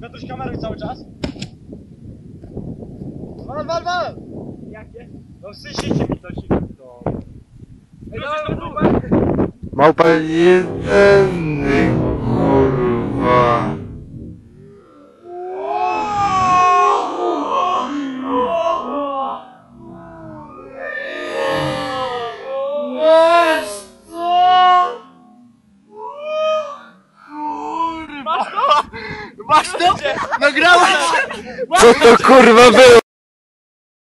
Gatuś kameruj cały czas. Wal, wal, wal! Jakie? No sysicie mi to się. No. Ej, dawaj, Małpa jedyny, Masz to? Nagrałem! Co to kurwa było?